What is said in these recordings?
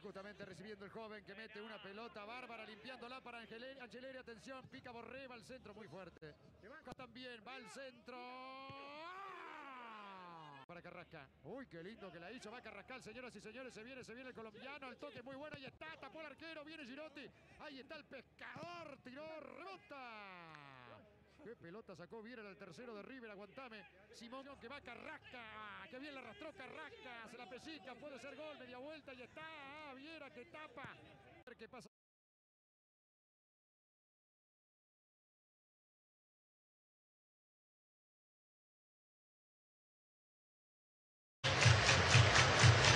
Justamente recibiendo el joven que mete una pelota bárbara, limpiándola para Angeleri. Angeleri, atención, pica Borré, va al centro muy fuerte. También va al centro. ¡Ah! Para Carrasca. Uy, qué lindo que la hizo. Va Carrascal, señoras y señores. Se viene, se viene el colombiano. El toque muy bueno. Ahí está, tapó el arquero. Viene Girotti. Ahí está el pescador. Tiró, rebota. Qué pelota sacó Viera el tercero de River, aguantame. Simón que va Carrasca, que bien la arrastró Carrasca, se la pesica, puede ser gol, media vuelta y está. Ah, Viera que tapa. A ver qué pasa.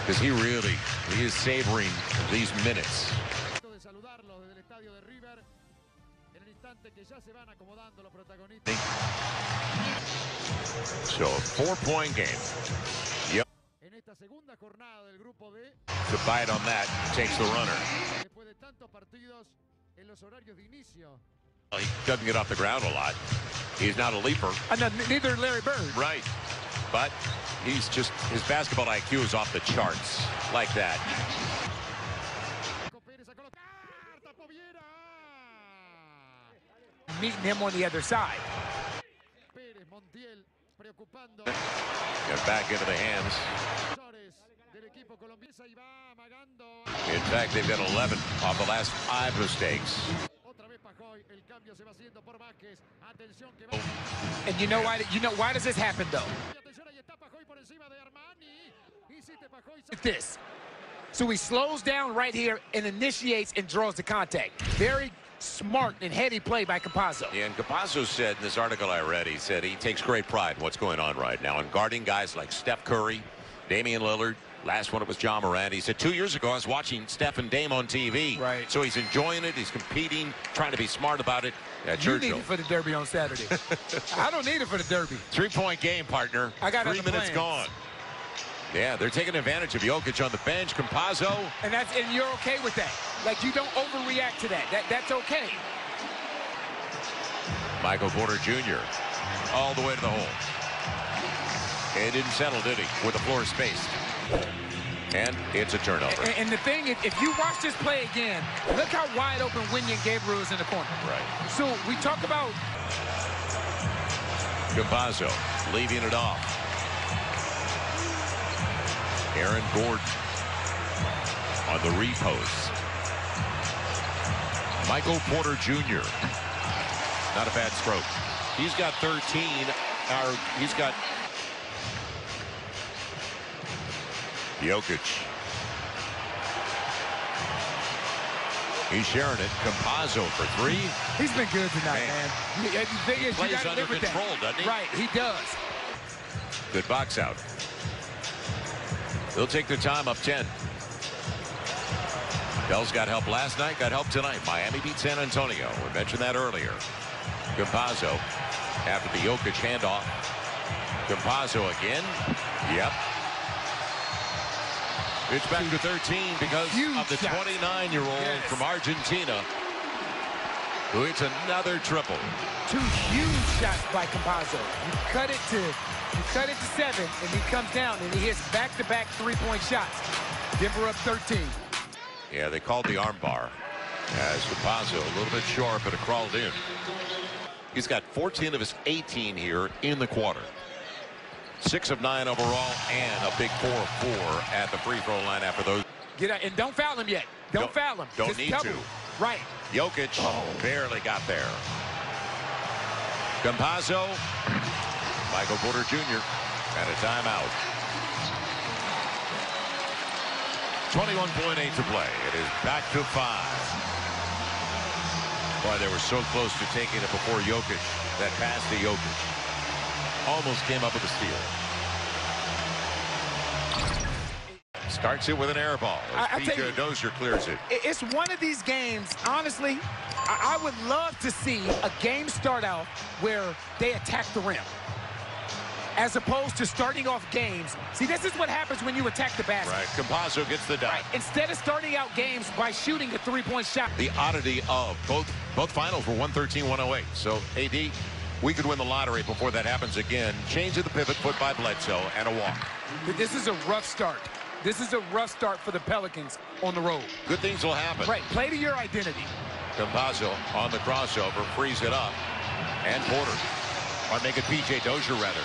Because he really, he is savoring these minutes. de saludarlos desde el estadio de River. En el instante que ya se van acomodando los protagonistas. So four-point game. Yep. En esta segunda jornada del grupo D, To bite on that, takes the runner. después de tantos partidos en los horarios de inicio. Well, He doesn't get off the ground a lot. He's not a leaper. No, neither Larry Bird. Right. But he's just, his basketball IQ is off the charts. Like that. meeting him on the other side. Back into the hands. In fact, they've got 11 off the last five mistakes. And you know why? You know why does this happen though? This. So he slows down right here and initiates and draws the contact. Very smart and heady play by Capazzo. Yeah, and Capazzo said in this article I read, he said he takes great pride in what's going on right now and guarding guys like Steph Curry, Damian Lillard. Last one it was John Morant. He said two years ago I was watching Steph and Dame on TV. Right. So he's enjoying it. He's competing, trying to be smart about it. Yeah, You Churchill. need it for the Derby on Saturday. I don't need it for the Derby. Three-point game, partner. I got Three minutes plans. gone. Yeah, they're taking advantage of Jokic on the bench. Campazzo. And that's and you're okay with that. Like you don't overreact to that. That that's okay. Michael Porter Jr. all the way to the hole. It didn't settle, did he? With the floor spaced. And it's a turnover. And, and the thing is, if you watch this play again, look how wide open Winyan Gabriel is in the corner. Right. So we talk about Campazzo leaving it off. Aaron Gordon on the repost. Michael Porter Jr. Not a bad stroke. He's got 13. Or he's got Jokic. He's sharing it. Campazzo for three. he's been good tonight, Man. man. The thing is, Plays gotta under control, that. doesn't he? Right, he does. Good box out. They'll take their time up 10. Bell's got help last night, got help tonight. Miami beat San Antonio. We mentioned that earlier. Campazzo after the Jokic handoff. Campazzo again. Yep. It's back to 13 because Huge of the 29-year-old Yes. from Argentina Oh, who hits another triple. Two huge shots by Campazzo. You cut it to you cut it to seven, and he comes down and he hits back-to-back three-point shots. Denver up 13. Yeah, they called the armbar as Campazzo a little bit sharp, but it crawled in. He's got 14 of his 18 here in the quarter. Six of nine overall, and a big four of four at the free throw line after those. Get out and don't foul him yet. Don't, Don't- foul him. don't Just need double to. Right. Jokic barely got there. Campazzo, Michael Porter Jr. at a timeout. 21.8 to play. It is back to five. Boy, they were so close to taking it before Jokic. That pass to Jokic. Almost came up with a steal. Starts it with an air ball. I- I PJ Dozier clears it. It's one of these games, honestly, I, I would love to see a game start out where they attack the rim. As opposed to starting off games. See, this is what happens when you attack the basket. Right. Campazzo gets the dot. Right. Instead of starting out games by shooting a three-point shot. the oddity of both both finals were 113-108. So AD, we could win the lottery before that happens again. Change of the pivot put by Bledsoe and a walk. This is a rough start. This is a rough start for the Pelicans on the road. Good things will happen. Right, play to your identity. Campazzo on the crossover, frees it up. And Porter. Or make it PJ Dozier, rather.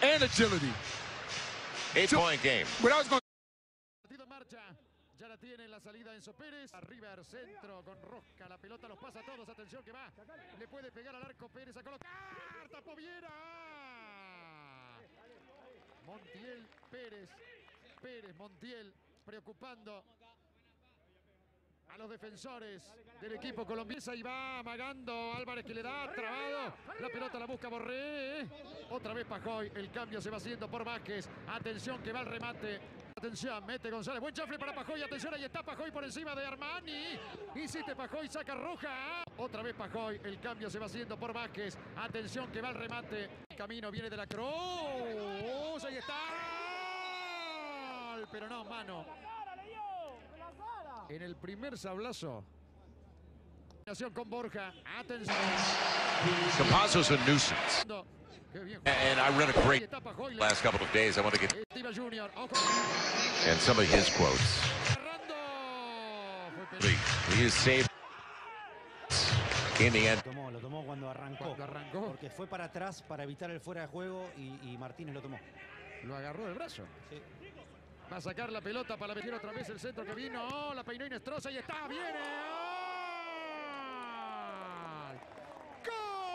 And agility. Eight-point game. What I was going Partido. Ya la tiene en la salida Enzo Pérez. River, centro con Rosca. La pelota los pasa a todos. Atención que va. Le puede pegar al arco Pérez a colocar. Tapó Viera. Montiel, Pérez. Pérez, Montiel. Preocupando a los defensores del equipo colombiano. Y va amagando Álvarez que le da trabado. La pelota la busca Borré. Otra vez Pajoy. El cambio se va haciendo por Vázquez. Atención que va el remate. Atención, mete González. Buen chafle para Pajoy. Atención, ahí está Pajoy por encima de Armani. Insiste Pajoy, saca roja. Otra vez Pajoy. El cambio se va haciendo por Vázquez. Atención que va el remate. El camino viene de la Cruz. Ahí está. Pero no, mano. En el primer sablazo. Con Borja. Atención. Campazzo's a nuisance. And I read a great last couple of days. I want to get and some of his quotes. He is saved in the end. Lo tomó, lo tomó cuando arrancó. Cuando arrancó. Porque fue para atrás para evitar el fuera de juego y, y Martínez lo tomó. Lo agarró del brazo. Sí. Va a sacar la pelota para meter otra vez el centro que vino. Oh, la peinó Inestrosa y está. Viene. ¡Gol!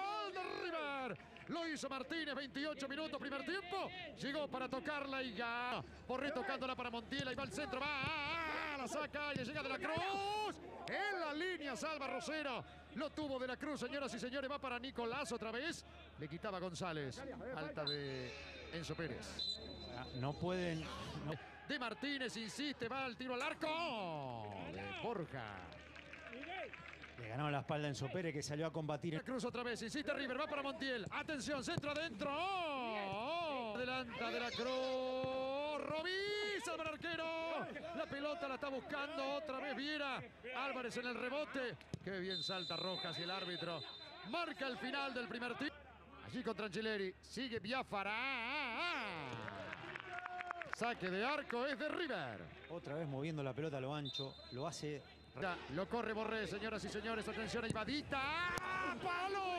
¡Gol de River! Lo hizo Martínez, 28 minutos, primer tiempo. Llegó para tocarla y ya. Porré tocándola para Montiel. Ahí va al centro, va. ah, ah, la saca y le llega de la Cruz. En la línea salva Rosero. Lo tuvo de la Cruz, señoras y señores. Va para Nicolás otra vez. Le quitaba González. Alta de Enzo Pérez. No pueden. no- De Martínez insiste, va al tiro al arco. De Borja. le ganaron la espalda en Sopere que salió a combatir. La Cruz otra vez, insiste River, va para Montiel. Atención, centro adentro. Oh, adelanta de la Cruz. Arquero. La pelota la está buscando otra vez Viera. Álvarez en el rebote. Qué bien salta Rojas y el árbitro. Marca el final del primer tiempo. Allí con Tranchileri. Sigue Biafara. Saque de arco es de River. Otra vez moviendo la pelota a lo ancho. Lo hace. Ya, lo corre Borré, señoras y señores. Atención, Ibadita. ¡Ah, ¡Palo!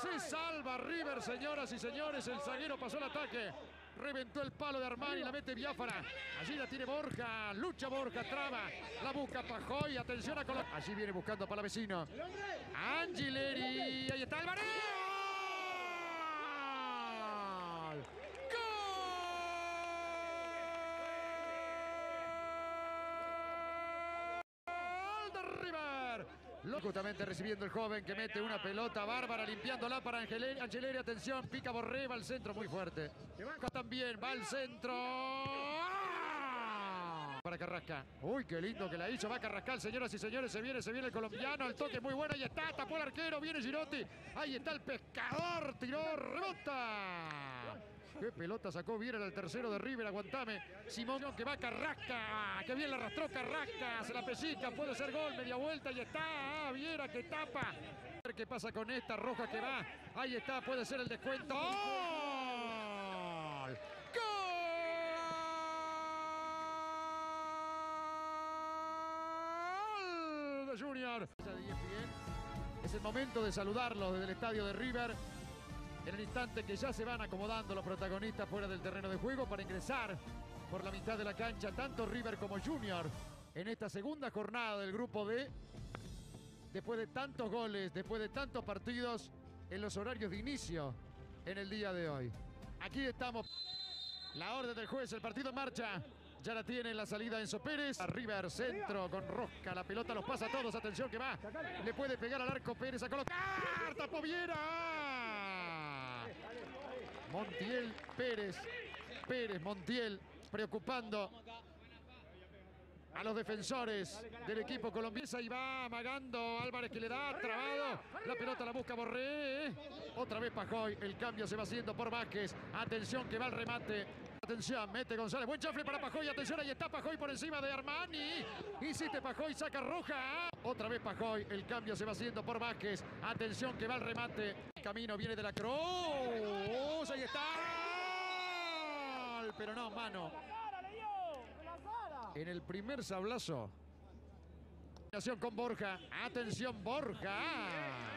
Se salva River, señoras y señores. El zaguero pasó el ataque. Reventó el palo de Armani, la mete Biafara. Allí la tiene Borja. Lucha Borja, traba. La busca Pajoy. Atención a Colo. Allí viene buscando para vecino. Angileri. Ahí está Álvarez. ¡Gol! ¡Gol de River! Lo- Justamente recibiendo el joven que mete una pelota bárbara, limpiándola para Angeleri. Angeleri, atención, pica Borré, va al centro muy fuerte. También, va al centro. ¡Ah! Para Carrasca. Uy, qué lindo que la hizo. Va Carrascal, señoras y señores. Se viene, se viene el colombiano. El toque muy bueno. Ahí está, tapó el arquero. Viene Girotti. Ahí está el pescador. Tiró, rebota. Qué pelota sacó Viera el tercero de River, aguantame. Simón que va Carrasca, que bien la arrastró Carrasca, se la pesica, puede ser gol, media vuelta y está. Ah, Viera que tapa. A ver qué pasa con esta roja que va. Ahí está, puede ser el descuento. ¡Gol! ¡Gol! De Junior. Es el momento de saludarlos desde el estadio de River. En el instante que ya se van acomodando los protagonistas fuera del terreno de juego para ingresar por la mitad de la cancha, tanto River como Junior, en esta segunda jornada del grupo D, después de tantos goles, después de tantos partidos en los horarios de inicio en el día de hoy. Aquí estamos. La orden del juez, el partido en marcha. Ya la tiene en la salida Enzo Pérez. A River, centro con Rosca. La pelota los pasa a todos. Atención que va. Le puede pegar al arco Pérez a colocar. ¡Tapó Viera! Montiel, Pérez. Pérez, Montiel. Preocupando a los defensores del equipo colombiano. Y va amagando Álvarez que le da trabado. La pelota la busca Borré. Otra vez Pajoy. El cambio se va haciendo por Vázquez. Atención que va el remate. Atención, mete González. Buen chafle para Pajoy. Atención, ahí está Pajoy por encima de Armani. Insiste Pajoy, saca roja. Otra vez Pajoy. El cambio se va haciendo por Vázquez. Atención que va el remate. Camino viene de la Cruz. Ahí está. Pero no, mano. En el primer sablazo. Con Borja. Atención, Borja.